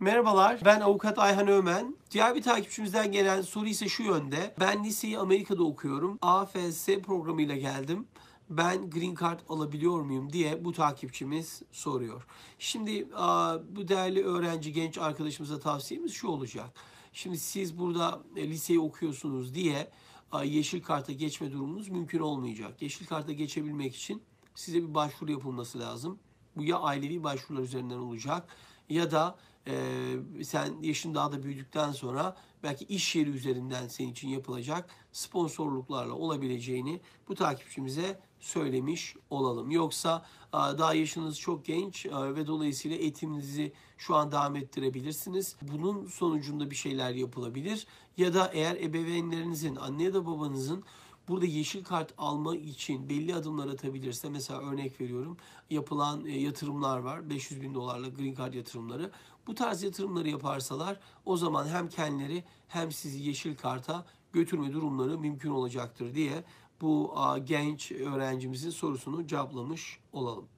Merhabalar, ben avukat Ayhan Ömen. Diğer bir takipçimizden gelen soru ise şu yönde. Ben liseyi Amerika'da okuyorum. AFS programıyla geldim. Ben green card alabiliyor muyum diye bu takipçimiz soruyor. Şimdi bu değerli öğrenci genç arkadaşımıza tavsiyemiz şu olacak. Şimdi siz burada e, liseyi okuyorsunuz diye yeşil karta geçme durumunuz mümkün olmayacak. Yeşil karta geçebilmek için size bir başvuru yapılması lazım. Bu ya ailevi başvurular üzerinden olacak ya da e, sen yaşın daha da büyüdükten sonra belki iş yeri üzerinden senin için yapılacak sponsorluklarla olabileceğini bu takipçimize söylemiş olalım. Yoksa daha yaşınız çok genç ve dolayısıyla eğitiminizi şu an devam ettirebilirsiniz. Bunun sonucunda bir şeyler yapılabilir. Ya da eğer ebeveynlerinizin, anne ya da babanızın Burada yeşil kart alma için belli adımlar atabilirse mesela örnek veriyorum yapılan e, yatırımlar var 500 bin dolarlık green card yatırımları. Bu tarz yatırımları yaparsalar o zaman hem kendileri hem sizi yeşil karta götürme durumları mümkün olacaktır diye bu genç öğrencimizin sorusunu cevaplamış olalım.